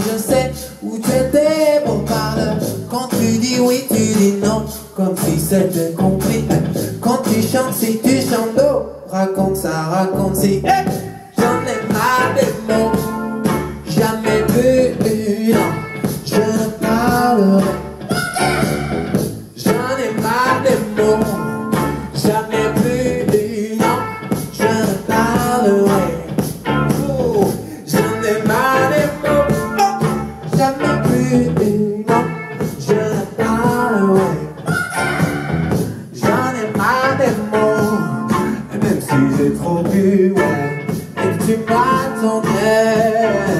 je sais où tu étais bon parleur Quand tu dis oui tu dis non Comme si c'était compris. Quand tu chantes si tu chantes d'eau Raconte ça raconte si. J'en ai marre des mots Jamais plus non. Je ne parlerai. J'en ai marre des mots Jamais plus non. Je ne parlerai oh, J'en ai marre trop bu, Et que tu m'attendais